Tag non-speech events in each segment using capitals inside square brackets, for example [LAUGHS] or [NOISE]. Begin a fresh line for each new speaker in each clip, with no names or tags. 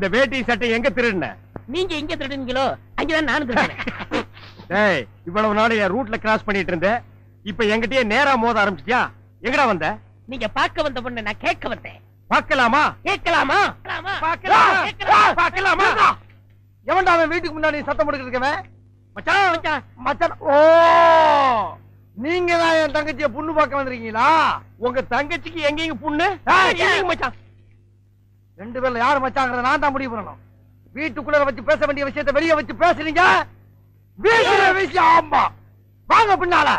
இந்த வேட்டி சட்டை எங்க திருடின?
நீங்க எங்க திருடுனீங்களோ? அங்கதான் நானும் திருடுனேன். [LAUGHS]
டேய் இவ்வளவு நாள் என் ரூட்ல கிராஸ் பண்ணிட்டு இருந்தேன். இப்ப என்கிட்டயே நேரா மோத ஆரம்பிச்சிட்டியா? எங்கடா வந்த?
நீங்க பார்க்க வந்த பொண்ணு நான் கேட்க வந்தேன்.
பார்க்கலாமா?
கேட்கலாமா?
பார்க்கலாமா? பார்க்கலாமா?
எவன்டா அவன் வீட்டுக்கு முன்னாடி சத்தம் போட்டுக்கிட்டு
மச்சான்
மச்சான்,
மச்சான். ஓ நீங்க தான் என் தங்கச்சிய புண்ணு பார்க்க வந்திருக்கீங்களா?
உங்க தங்கச்சிக்கு எங்கேயும் புண்ணு?
ஏய்,
மச்சான்.
ரெண்டு பேர்ல யாரு மச்சாங்கிறத நான் தான் முடிவு பண்ணணும். வீட்டுக்குள்ள வச்சு பேச வேண்டிய விஷயத்தை வெளிய வச்சு பேசுறீங்க? வீட்டுல விஷயம் ஆமா. வாங்க பின்னால.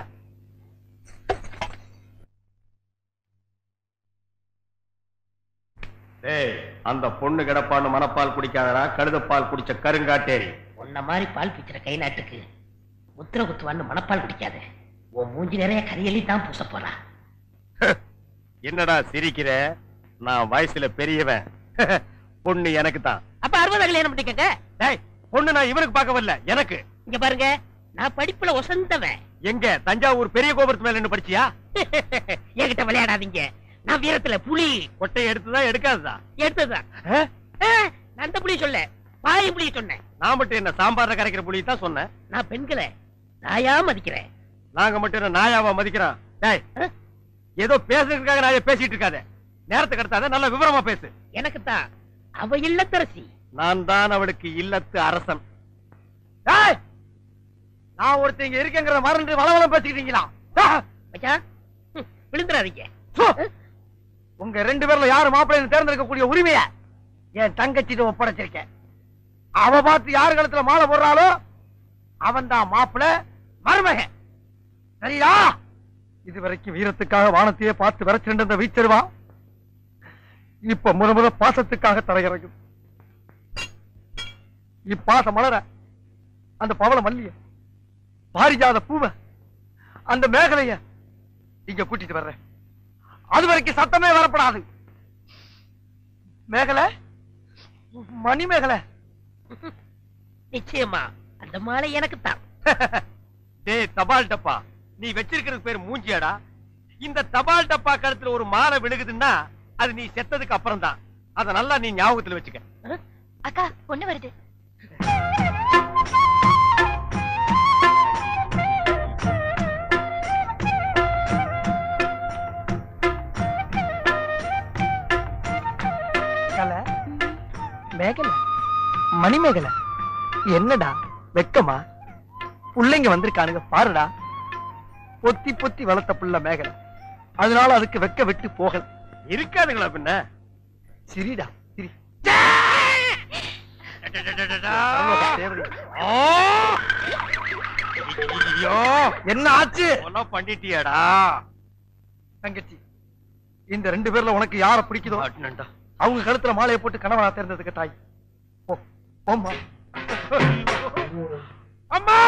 அந்த பொண்ணு கிடப்பான்னு மனப்பால் குடிக்காதடா கழுதப்பால் குடிச்ச கருங்காட்டேரி.
உன்ன மாதிரி பால் பிச்சுற கை நாட்டுக்கு முத்திர குத்துவான்னு மனப்பால் குடிக்காத. உன் மூஞ்சி நிறைய கரியலி தான் பூச போறா.
என்னடா சிரிக்கிற? நான் வயசுல பெரியவன். [LAUGHS] பொண்ணு எனக்கு தான்
அப்ப அறுபது கல்யாணம் பண்ணிக்கங்க.
டேய் பொண்ணு நான் இவனுக்கு பார்க்க வரல எனக்கு.
இங்க பாருங்க நான் படிப்புல ஒசந்தவன்.
எங்க தஞ்சாவூர் பெரிய கோபுரத்து மேல நின்னு படிச்சியா? [LAUGHS]
என்கிட்ட விளையாடாதீங்க. நான் வீரத்துல புலி.
கொட்டையை எடுத்துதான் எடுக்காதுதான்
எடுத்ததுதான் நான் அந்த புலி சொல்ல பாய் புலி சொன்னேன்.
நான் மட்டும் என்ன சாம்பார்ல கரைக்கிற புலி தான் சொன்னேன்.
நான் பெண்களை நாயா மதிக்கிறேன்.
நாங்க மட்டும் என்ன நாயாவா மதிக்கிறோம்? டேய்? ஏதோ பேசுறதுக்காக நாய பேசிட்டு இருக்காத. நேரத்தை கடத்தாத நல்ல விவரமா பேசு.
எனக்கு தான் அவ இல்லத்தரசி
நான் தான் அவளுக்கு இல்லத்து அரசன்.
நான் ஒருத்தன் இங்க இருக்கேங்கிறத மறந்து வளவளம் பேசிக்கிட்டீங்களா? சு. உங்க ரெண்டு பேர்ல யாரு மாப்பிள்ளைன்னு தேர்ந்தெடுக்கக்கூடிய உரிமைய என் தங்கச்சிட்டு ஒப்படைச்சிருக்கேன். அவ பார்த்து யாரு கழுத்துல மாலை போடுறாளோ அவன் தான் மாப்பிள்ள மருமகன். சரியா? இது வரைக்கும் வீரத்துக்காக வானத்தையே பார்த்து விரைச்சிட்டு இருந்த வீச்சருவா? இப்ப முத முத பாசத்துக்காக தரையிறங்கும். இப்பாசம் மலர அந்த பவள மல்லிய பாரிஜாத பூவ அந்த மேகலைய இங்க கூட்டிட்டு வர்றேன். அது வரைக்கும் சத்தமே வரப்படாது. மேகலை மணி மேகலை
நிச்சயமா அந்த மாலை எனக்கு தான் [LAUGHS]
டேய் தபால் டப்பா. நீ வச்சிருக்கிறது பேர் மூஞ்சியாடா. இந்த தபால் டப்பா கழுத்துல ஒரு மாலை விழுகுதுன்னா அது நீ செத்ததுக்கு அப்புறம் தான் அத நல்லா நீ ஞாபகத்துல வச்சுக்க.
அக்கா பொண்ணு வருது.
மேகலை மேகலை மணி மேகலை என்னடா வெக்கமா? புள்ளைங்க வந்திருக்கானுங்க பாருடா. பொத்தி பொத்தி வளர்த்த புள்ள மேகலை. அதனால அதுக்கு வெக்க விட்டு போகல.
இருக்காதுங்களா பின்ன?
சிரிடா சிரி.
ஐயோ!
என்ன ஆச்சு?
பண்ணிட்டியாடா?
தங்கச்சி இந்த ரெண்டு பேர்ல உனக்கு யார பிடிக்குதோ. அவங்க கழுத்துல மாலையை போட்டு கணவனா தேர்ந்ததுக்கு தாய். போம்மா.
அம்மா!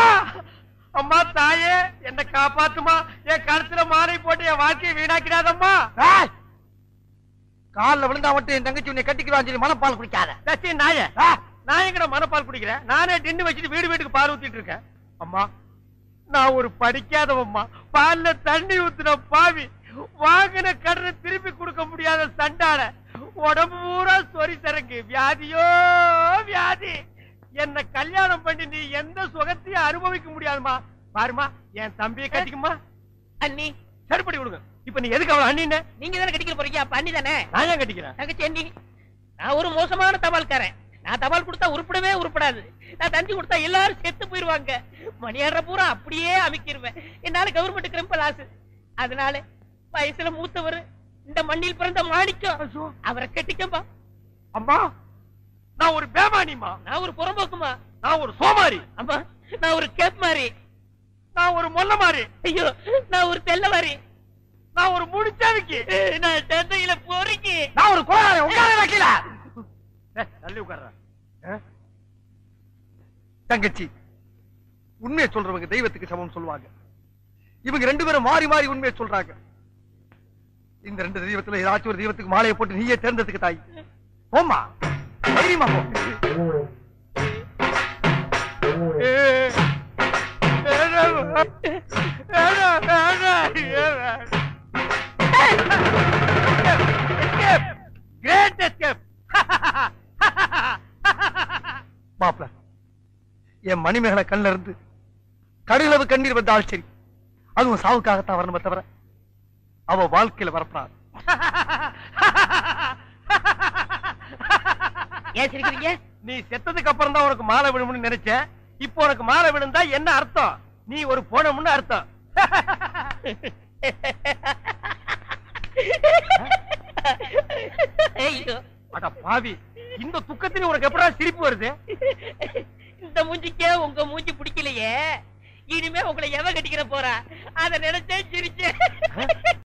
அம்மா தாயே என்ன காப்பாத்துமா? என் கழுத்துல மாலை போட்டு என் வாழ்க்கையை வீணாக்கிறாதம்மா
ஏய்! கால்ல விழுந்தா மட்டும் என் தங்கச்சி உன்னை கட்டிக்கிறான்னு சொல்லி மனப்பால் குடிக்காத.
தச்சி நாய. நான் எங்கட மனப்பால் குடிக்கிறேன்? நானே டின்னு வச்சுட்டு வீடு வீட்டுக்கு பால் ஊத்திட்டு இருக்கேன். அம்மா நான் ஒரு படிக்காதவம்மா. பால்ல தண்ணி ஊத்துன பாவி. வாங்கின கடனை திருப்பி கொடுக்க முடியாத சண்டால உடம்பு பூரா சொறி தரங்கு வியாதியோ வியாதி. என்ன கல்யாணம் பண்ணி நீ எந்த சுகத்தையும் அனுபவிக்க முடியாதுமா பாருமா என் தம்பியை கட்டிக்குமா
அண்ணி.
சரிப்படி கொடுங்க. இப்ப நீ எதுக்கு அவளை அண்ணின்னு?
நீங்க தானே கட்டிக்க போறீங்க அப்ப அண்ணி தானே?
நான் ஏன் கட்டிக்கிறேன்?
தங்கச்சி அண்ணி நான் ஒரு மோசமான தபால்காரன். நான் தபால் கொடுத்தா உருப்படவே உருப்படாது. நான் தந்தி கொடுத்தா எல்லாரும் செத்து போயிருவாங்க மணியாடுற பூரா அப்படியே அமைக்கிருவேன். என்னால கவர்மெண்ட் கிரம்ப லாஸ் அதனால வயசுல மூத்தவர் இந்த மண்ணில் பிறந்த மாணிக்கம் அவரை கட்டிக்கப்பா.
அம்மா நான் ஒரு பேமானிமா
நான் ஒரு புறம்போக்குமா
நான் ஒரு சோமாரி.
அம்மா நான் ஒரு கேப் மாதிரி
நான் ஒரு மொல்ல மாறி.
ஐயோ நான் ஒரு தெல்ல மாதிரி
நான் ஒரு முடிச்சாவிக்கு
நான் தந்தையில போறீங்க
நான் ஒரு கோளாறு உட்கார வைக்கல
தள்ளி உட்கார்றேன்
தங்கச்சி உண்மையை சொல்றவங்க தெய்வத்துக்கு சமம் சொல்லுவாங்க இவங்க ரெண்டு பேரும் மாறி மாறி உண்மையை சொல்றாங்க இந்த ரெண்டு தெய்வத்துல ஏதாச்சும் ஒரு தெய்வத்துக்கு மாலையை போட்டு நீயே தேர்ந்ததுக்கு தாய் போம்மா தைரியமா போ
கிரேட் எஸ்கேப்
என் மணிமேகலை கண்ணில் இருந்து கடுகளவு கண்ணீர் வந்தால் சரி. அதுவும் சாவுக்காகத்தான் வரணுமே தவிர அவ வாழ்க்கையில வரப்படாது.
ஏன் சிரிக்கிறீங்க?
நீ செத்ததுக்கு அப்புறம் தான் உனக்கு மாலை விழும்னு நினைச்சேன் இப்போ உனக்கு மாலை விழுந்தா என்ன அர்த்தம்? நீ ஒரு போனமுன்னு அர்த்தம்.
ஐயோ.
அட பாவி இந்த துக்கத்திலே உனக்கு எப்படா சிரிப்பு வருது?
அந்த மூஞ்சிக்கே உங்க மூஞ்சி பிடிக்கலையே. இனிமே உங்களை எவ கட்டிக்கிற போறா? அத நினைச்சே சிரிச்சேன்.